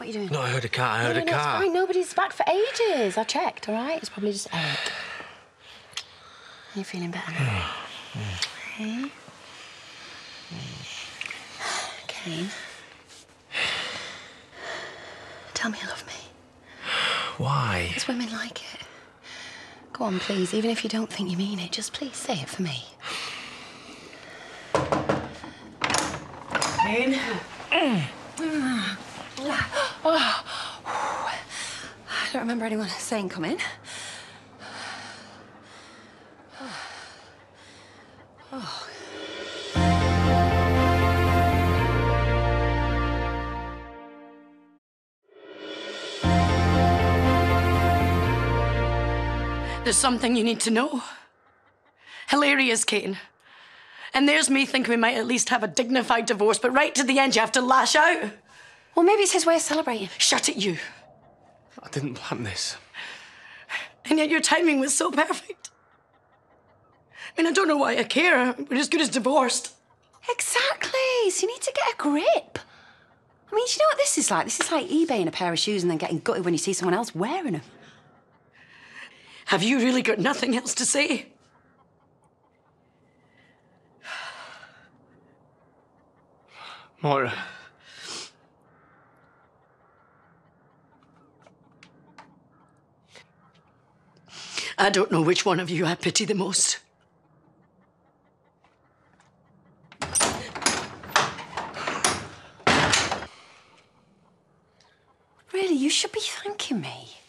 What are you doing? No, I heard a car. I heard no, a no, car. It's fine. Nobody's back for ages. I checked, all right? It's probably just Eric. Are you feeling better now? hey? Cain. Tell me you love me. Why? Because women like it. Go on, please. Even if you don't think you mean it, just please say it for me. Cain. Ah. I don't remember anyone saying come in. There's something you need to know. Hilarious, Cain. And there's me thinking we might at least have a dignified divorce, but right to the end you have to lash out. Well, maybe it's his way of celebrating. Shut it, you. I didn't plan this. And yet your timing was so perfect. I mean, I don't know why I care. We're as good as divorced. Exactly. So you need to get a grip. I mean, do you know what this is like? This is like eBay eBaying a pair of shoes and then getting gutted when you see someone else wearing them. Have you really got nothing else to say? Moira. I don't know which one of you I pity the most. Really, you should be thanking me.